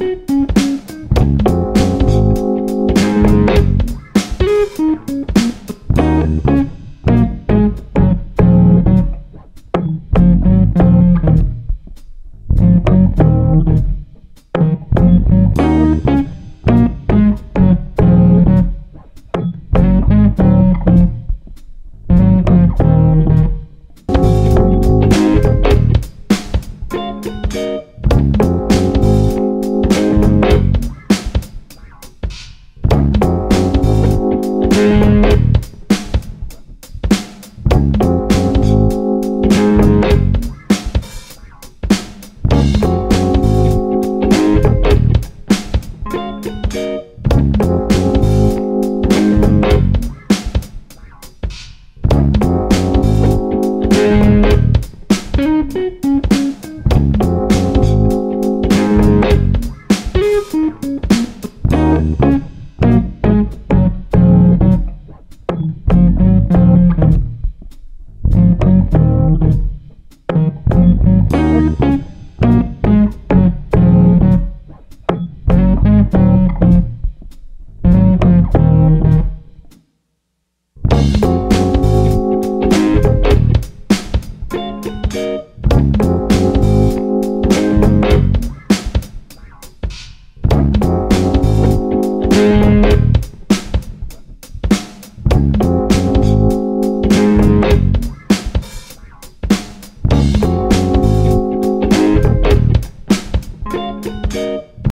You.